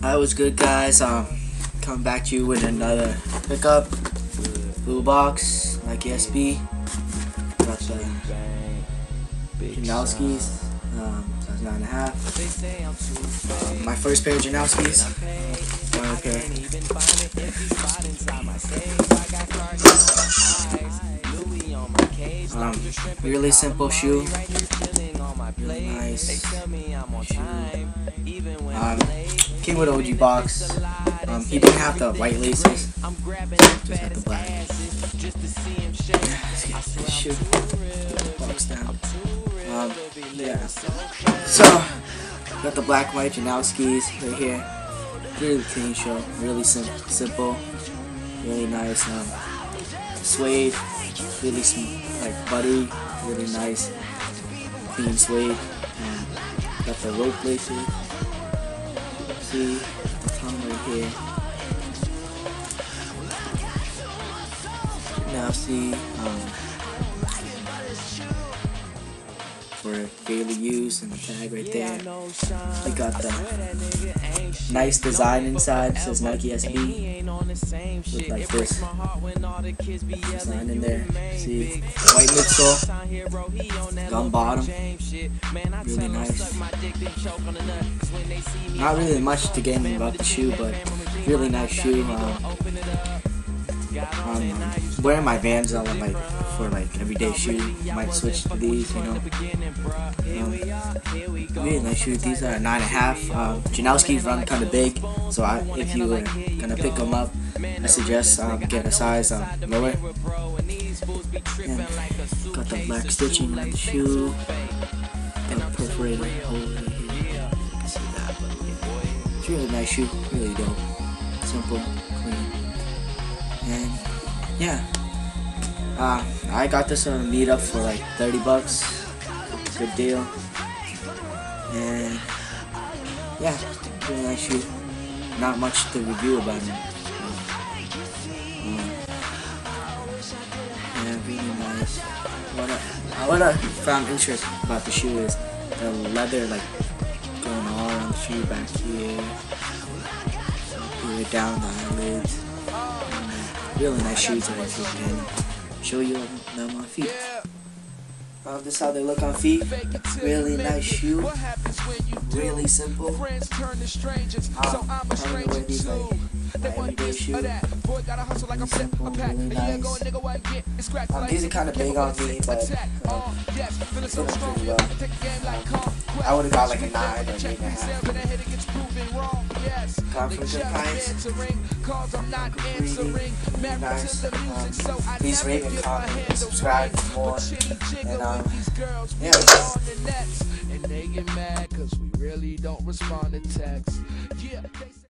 That was good, guys. Um, coming back to you with another pickup. Blue box, Nike SB. Got the Janoskis. Um, size nine and a half. Um, my first pair of Janoskis. Pair. Um, really simple shoe. Really nice shoe. Um, came with OG box. Um, he didn't have the white laces. Just had the black. Let's shoe. Box down. Um, yeah. So, got the black white Janoskis right here. Really clean show. Really sim simple. Really nice. Um, suede. Really sm- like buttery. Really nice. Clean suede. Um, got the rope laces. See the tongue right here. Now see um, for daily use and the tag right there. We got the nice design inside. It says Nike SB with like this. design in there. See? white midsole, gum bottom, really nice. Not really much to gain about the shoe, but really nice shoe. Um, um, wearing my Vans on like for like everyday shoe. Might switch to these, you know. Um, really nice shoe. These are nine and a half. Um, Janoski's run kind of big, so I, if you were gonna pick them up, I suggest um, get a size um, lower. Yeah. Got the black stitching on the shoe. And a perforated hole. It's really nice shoe. Really dope. Simple, clean. And yeah, uh, I got this on a meetup for like 30 bucks. Good deal. And yeah, really nice shoe. Not much to review about it. Yeah, really nice. What I, what I found interesting about the shoe is the leather like going all around the shoe back here, here down the eyelids. Really nice shoes I can show you them on feet. Um, this is how they look on feet. Really nice shoe. Really simple. Um, my everyday shoe. Really simple, really nice. Um, these are kind of big on me, but um, it's doing pretty well. Um, I would have got like a 9 or 8 and a half. Good price. Really nice. Um, please rate and comment and subscribe for more. And um, yeah. And they get mad cause we really don't respond to texts. Yeah.